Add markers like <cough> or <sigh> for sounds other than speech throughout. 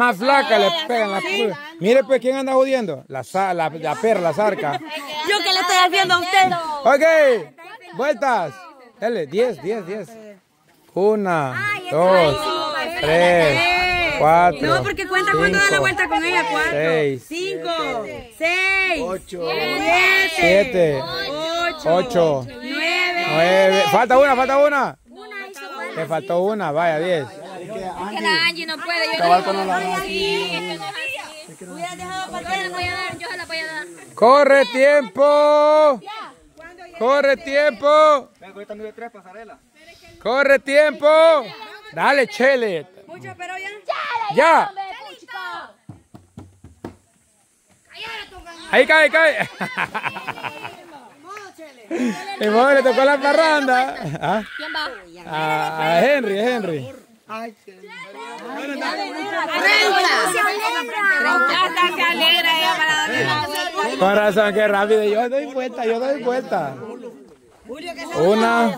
más flaca le pegan la pulga. Mire pues, ¿quién anda jodiendo? La, la, la perra, la zarca. Yo que le estoy haciendo a usted. Ok, vueltas. Dale, 10, 10, 10. Una, dos, tres, cuatro. No, porque cuenta cuando da la vuelta con ella. Cuatro, seis, cinco, seis, Ocho. siete, siete, ocho, ocho, nueve. nueve. Falta una, falta una. Te faltó una, vaya, 10. Que la Angie no puede. Yo Cabal le con la digo, sí, es que no es así. Hubiera dejado para yo le voy a dar, yo se la voy a dar. ¡Corre tiempo! ¡Corre tiempo! Venga, ahorita mide tres pasarelas. ¡Corre tiempo! Dale, Chele. Mucho, pero ya. ¡Ya! Ahí cae, cae. <laughs> Y modo le tocó la parranda. ¿Ah? ¿Quién va? A, a Henry, a Henry. Hasta se alegra ella para darle Con razón, qué rápido. Yo doy vuelta, yo doy vuelta. Una,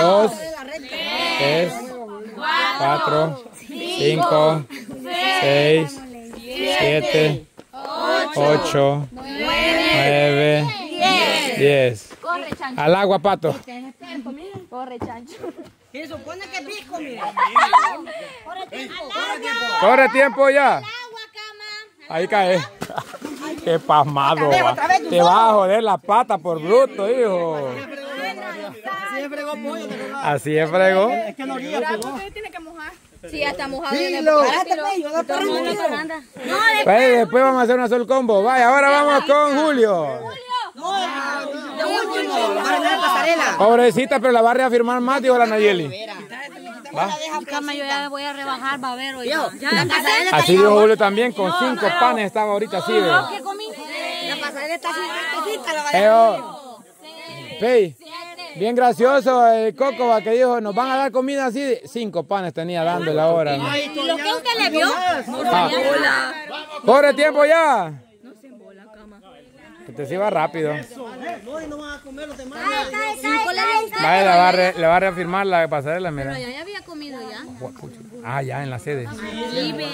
dos, tres, cuatro, cinco, seis, siete, ocho, nueve, diez. Corre, chancho. Al agua, pato. Corre, chancho. Corre tiempo ya. Ahí cae. Qué pasmado. va. Te vas a joder la pata por bruto, hijo. Sí, fregó pollo. Así es, fregó. Es que no guía, pegó. Sí, ya está mojado. Dilo. Pues después vamos a hacer una sol combo. Vaya, ahora vamos con Julio. pasarela. Pobrecita, pero la va a reafirmar más, dijo la Nayeli. Cama, yo ya voy a rebajar, va a ver. oiga. Así dijo Julio también, con cinco panes estaba ahorita así. ve. ¿Qué comí? La pasarela está así, la Eh. Pey, bien gracioso el Coco va, que dijo, nos van a dar comida así. Cinco panes tenía dándole ahora. ¿no? ¿Y lo que usted le vio? Ah. ¡Corre tiempo ya! Este sí va rápido. No, y no van a comer los demás. Vaya, le va a, re- le va a reafirmar la pasarela, mira. Ya, ya había comido ya. Ah, ya, en la sede. Sí, ve.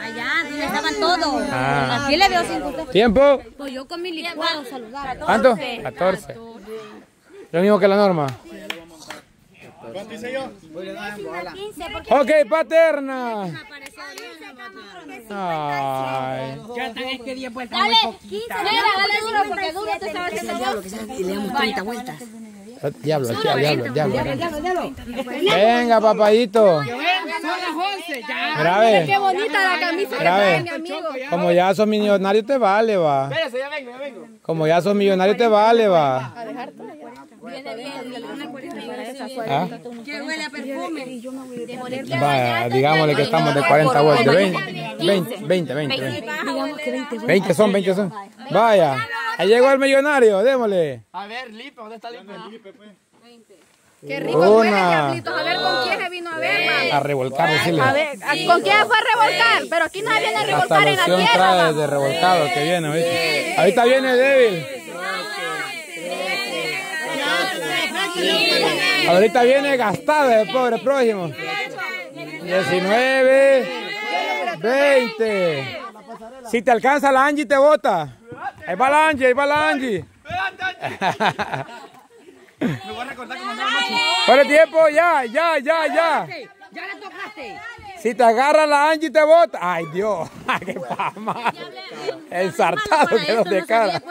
Allá, donde estaban todos. Ah. Aquí le veo cinco usted. ¿Tiempo? Pues yo con mi licuado saludar. ¿Cuánto? 14. Lo mismo que la norma. Ok, paterna. Ay. Dale, 15. Mira, dale duro porque duro te estaba haciendo vos. Y le damos 30 vueltas. Diablo, aquí, diablo, diablo. Venga, papadito. Mira, ve. Qué bonita la camisa que Mira, trae mi amigo. Como ya sos millonario te vale, va. Espérese, ya vengo, ya vengo. Como ya sos millonario te vale, va. Viene bien. ¿Ah? Que huele a perfume. Vaya, digámosle que estamos de 40 vueltas. 20, 20, 20, 20. 20 son, 20 son. Vaya, ahí llegó el millonario, démosle. A ver, Lipe, ¿dónde está Lipe? Qué rico huele, Una. diablitos. A ver con quién se vino a ver, va. A revolcar, decirle. A ver, ¿a- ¿con quién fue a revolcar? Pero aquí nadie viene a Hasta revolcar en la tierra. va. de revolcado que viene, ¿oíste? Ahorita viene débil. Ahorita viene gastada el pobre prójimo. 19, 20. Si te alcanza la Angie te bota. Ahí va la Angie, ahí va la Angie. Me voy a recordar cómo andaba Mochi. Por el tiempo, ya, ya, ya, ya. Ya le tocaste. Si te agarra la Angie te bota. Ay, Dios. <laughs> Qué pama. Ensartado quedó de cara.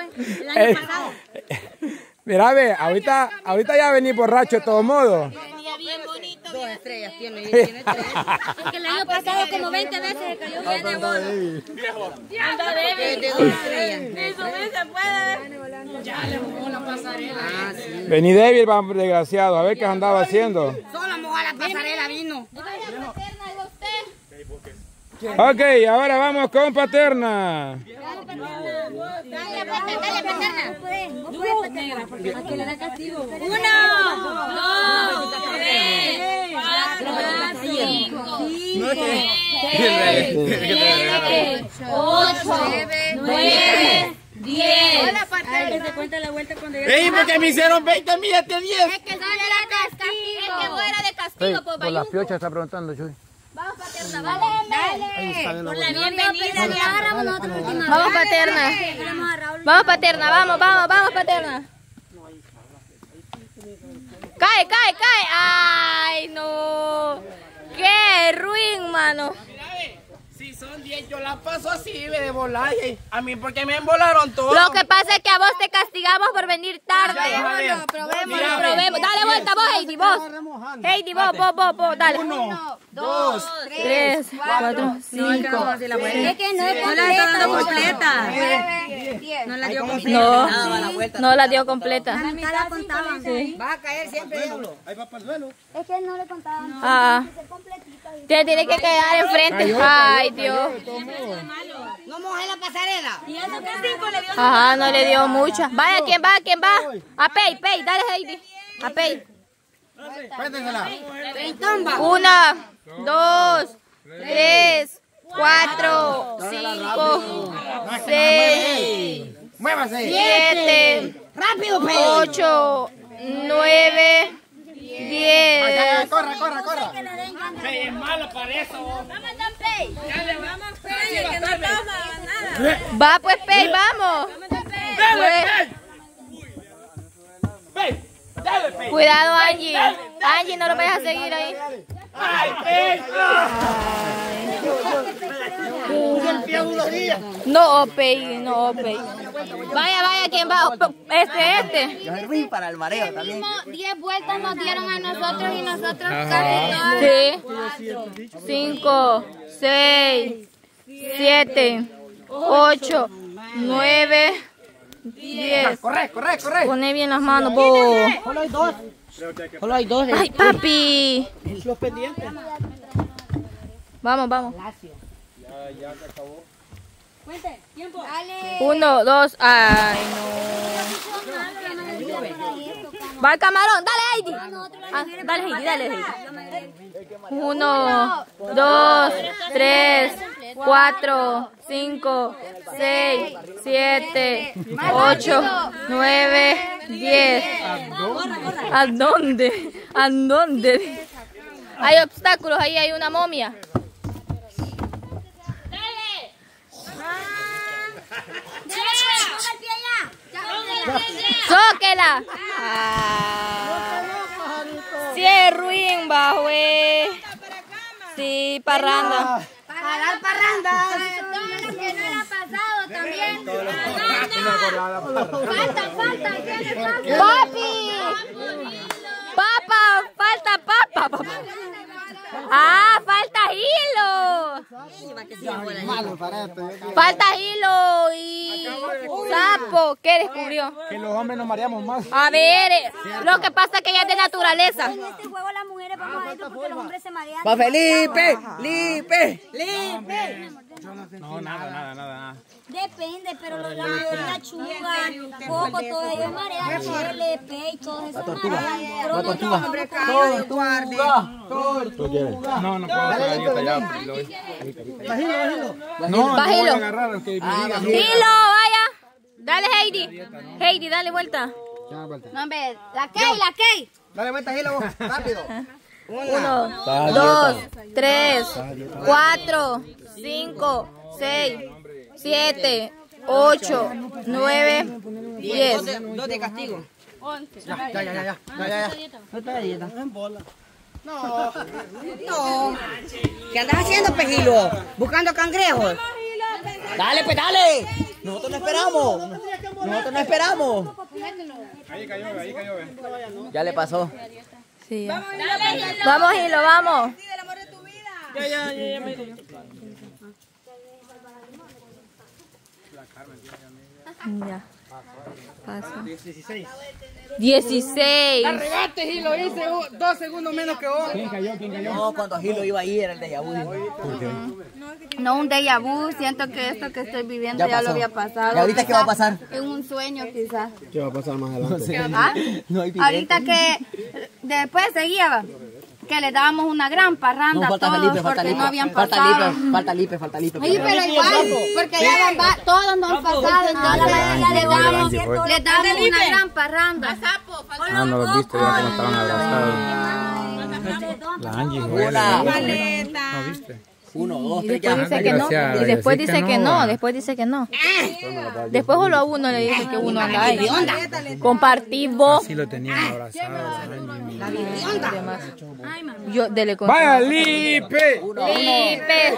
Eh, <laughs> Mira, ve, ahorita, ahorita ya vení borracho de todos modos. Venía bien bonito. Dos estrellas tiene, tiene tres. <laughs> Es que el año pasado como 20 veces se cayó bien de bono. Anda De débil. de dos estrellas. Ni subir se puede. Ya le mojó la pasarela. Ah, sí. Vení débil, va, desgraciado. A ver qué andaba haciendo. Solo moja la pasarela vino. Ok, ahora vamos con Paterna. Dale, paterna. Duro, negra, porque aquí le da castigo. Uno, dos, tres, cuatro, cinco, <laughs> siete, ocho, nueve, diez. Ay, que se cuenta la vuelta cuando ya... ¡Ey, porque me hicieron 20 millas de 10! Es que no era de castigo. Es que no era de castigo, pues por las piochas está preguntando, Chuy. Vamos, paterna. Por la bienvenida. Vamos, paterna. Vamos, paterna, vamos, vamos, vamos, paterna. Cae, cae, cae. Ay, no. Qué ruin, mano. Si son 10, yo la paso así, de volar. A mí, porque me embolaron todos. Lo que pasa es que a vos te castigamos por venir tarde. Probemos, Probemos, probemos. Dale vuelta vos, Heidi, vos. Heidi, vos, vos, vos, vos, dale. Uno, dos, Tres, cuatro, cinco. Es que no es completa. No la dio No, no la dio completa. No la contaban. Va a caer siempre, diablo. Es que no le contaban. Ah. Te tiene que quedar enfrente. Ay, Dios. No mojé la pasarela. Ajá, no le dio mucha. Vaya, ¿quién va? ¿Quién va? A Pei, Pei, dale, Heidi. A Pei. Una, dos, tres, cuatro, cinco, seis, Muévase. siete, ocho, nueve, diez. Corra, corra, corra. Es malo para eso. Va pues, Pei, vamos. Cuidado, Angie. Angie, no lo vayas a seguir ahí. No, Pei, no, Pei. Vaya, vaya, ¿quién va? Este, este. Yo serví para el mareo también. 10 vueltas nos dieron a nosotros y nosotros casi todas. Sí. Cinco, seis, siete, ocho, nueve, diez. Corre, corre, corre. Pone bien las manos, bo. Solo hay dos. Solo hay dos. Ay, papi. Los pendientes. Vamos, vamos. Dale. Uno, dos, ay, no. Va el camarón, dale, Heidi. Ah, dale, Heidi, dale, Heidi. Uno, dos, tres, cuatro, cinco, seis, siete, ocho, nueve, diez. ¿A dónde? ¿A dónde? Hay obstáculos, ahí hay una momia. ¡Zóquela! Ah. Sí, es ruin, bajo, eh. Sí, parranda. Para parranda. que no era pasado también. Falta, falta, ¿qué le falta? ¡Papi! ¡Papa! ¡Falta papa! papá. ¡Ah! ¡Falta hilo! Falta hilo y ¿Qué descubrió? Que los hombres nos mareamos más. A ver, eh, lo que pasa es que ella es de naturaleza. En este juego las mujeres vamos adentro porque los hombres se marean. Va Felipe, Lipe, Lipe. No, nada, nada, nada, nada. Depende, pero la mayoría chuga, poco, todo ellos marean, chile, pey, todo eso. Pero no todos hombres No, no puedo la porque lo- No, no a agarrar los que me digan. Vaya. Dale, Heidi. Heidi, dale vuelta. No, hombre, la Key, la Key. Dale vuelta, Gilo, rápido. <laughs> Uno, dos, tres, cuatro, cinco, seis, siete, ocho, nueve, diez. Dos de castigo. Ya, ya, ya, ya, ya, ya, ya. No está dieta. No, no. ¿Qué andas haciendo, Pejilo? Buscando cangrejos. Dale, pues dale. Nosotros no esperamos. Nosotros no esperamos. Ahí cayó, ahí cayó. Ya le pasó. Sí, ya. Vamos, Hilo, vamos. Ya. Pasa. 16. 16. Regate, Gilo, hice dos segundos menos que vos. ¿Quién cayó? ¿Quién cayó? No, cuando Gilo iba ahí era el de Yabú. No un déjà vu, siento que esto que estoy viviendo Ya ya, lo había pasado. ¿Y ahorita qué va a pasar? En un sueño quizás. ¿Qué va a pasar más adelante? ¿Ah? No hay Ahorita que después seguía que le dábamos una gran parranda No, a falta todos falta porque Lipe. no habían Falta pasado. Lipe, falta Lipe, falta Lipe. Sí, pero igual, porque ya van va- todos nos han pasado, entonces la mayoría le le damos una gran parranda. Ah, no. La Angie ¿No viste? Uno, dos, tres. Dice que no. Y después dice que no, después dice que no. Después solo a uno le dice que uno anda ahí. onda? Compartimos. Lo Yo, ¡Vaya, Lipe! ¡Lipe!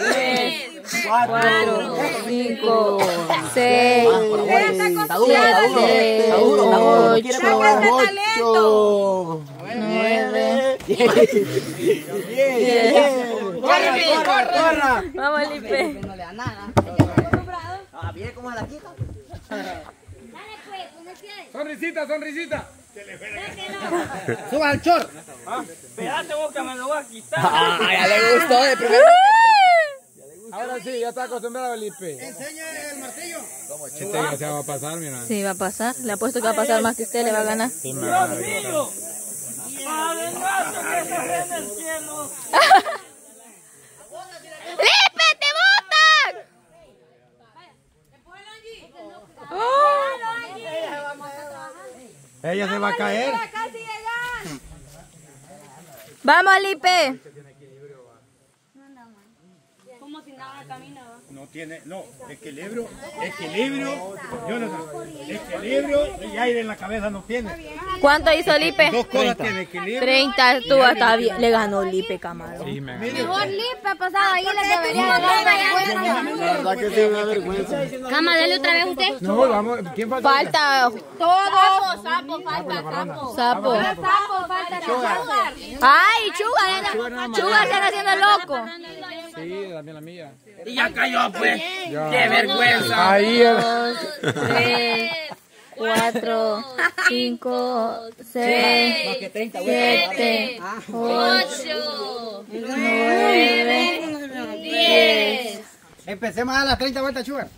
¡Lipe! 4, 5, 6, 7, 8, 9, 10. ¡Corre, corre! Vamos, Lipe. No le da nada. Ah, viene como a la quita. Dale, pues, tienes? Sonrisita, sonrisita. Suba al chor. Espérate vos que me lo voy a quitar. Ah, ya le gustó de primero. Ahora sí, ya está acostumbrado Lipe. Enseñe el martillo. Este desgraciado va a pasar, mira. Sí, va a pasar. Le apuesto que va a pasar más que usted, le va a ganar. Sí, me va a ganar. <laughs> ¡Lipe, te botan! Ella se va a caer. Vamos, Lipe. No tiene, no, equilibrio, equilibrio, Jonathan, equilibrio y aire en la cabeza no tiene. ¿Cuánto hizo Lipe? Dos cosas tiene, equilibrio. 30, tú hasta bien. Le ganó Lipe, camarón. Sí, me Mejor Lipe ha pasado ahí, le debería vergüenza. La verdad que sí me da vergüenza. Cama, dele otra vez usted. No, vamos, ¿quién falta? Falta Todo. Sapo, falta sapo. sapo. Sapo, falta sapo. Ay, Chuga, Chuga se está haciendo loco. Sí, también la mía. Y ya cayó, pues. ¡Qué vergüenza! Ahí el... Dos, tres, cuatro, cinco, seis, Más que 30, güey. siete, ocho, nueve, diez. Empecemos a las 30 vueltas, Sugar.